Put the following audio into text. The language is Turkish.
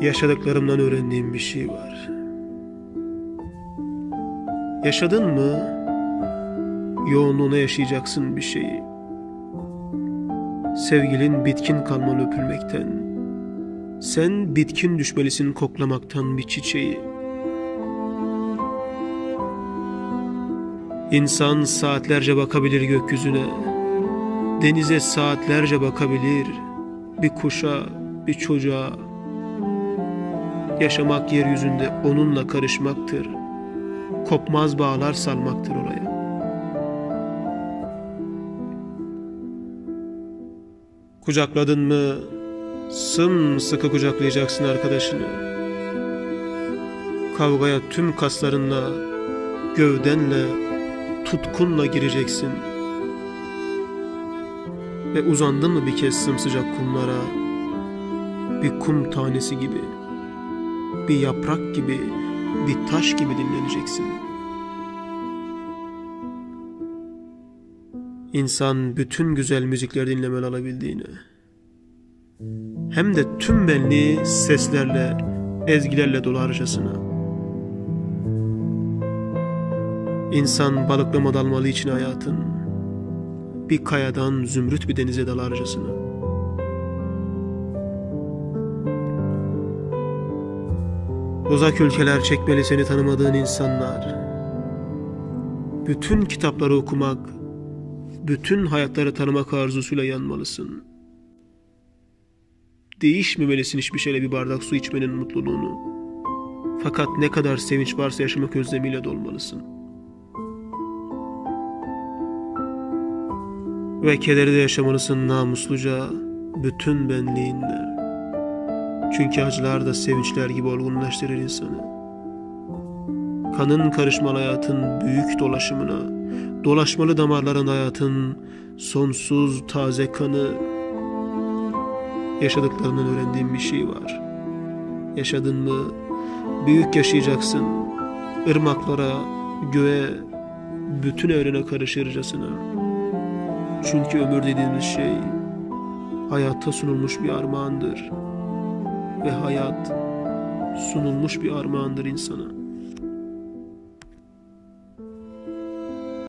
Yaşadıklarımdan öğrendiğim bir şey var. Yaşadın mı yoğunluğuna yaşayacaksın bir şeyi. Sevgilin bitkin kalmalı öpülmekten. Sen bitkin düşmelisin koklamaktan bir çiçeği. İnsan saatlerce bakabilir gökyüzüne. Denize saatlerce bakabilir. Bir kuşa, bir çocuğa. Yaşamak yeryüzünde onunla karışmaktır. Kopmaz bağlar salmaktır oraya. Kucakladın mı sımsıkı kucaklayacaksın arkadaşını. Kavgaya tüm kaslarınla, gövdenle, tutkunla gireceksin. Ve uzandın mı bir kez sımsıcak kumlara, bir kum tanesi gibi, bir yaprak gibi, bir taş gibi dinleneceksin. İnsan bütün güzel müzikler dinlemeli alabildiğini, hem de tüm benliği seslerle, ezgilerle dolarcasına. İnsan balıklama dalmalı için hayatın, bir kayadan zümrüt bir denize dalarcasına. Uzak ülkeler çekmeli seni tanımadığın insanlar. Bütün kitapları okumak, bütün hayatları tanımak arzusuyla yanmalısın. Değişmemelisin hiçbir şeyle bir bardak su içmenin mutluluğunu. Fakat ne kadar sevinç varsa yaşamak özlemiyle dolmalısın. Ve kederi de yaşamalısın namusluca, bütün benliğinle. Çünkü acılar da sevinçler gibi olgunlaştırır insanı. Kanın karışmalı hayatın büyük dolaşımına, dolaşmalı damarların hayatın sonsuz taze kanı, yaşadıklarından öğrendiğim bir şey var. Yaşadın mı büyük yaşayacaksın, ırmaklara, göğe, bütün evrene karışırcasına. Çünkü ömür dediğimiz şey hayatta sunulmuş bir armağandır ve hayat sunulmuş bir armağandır insana.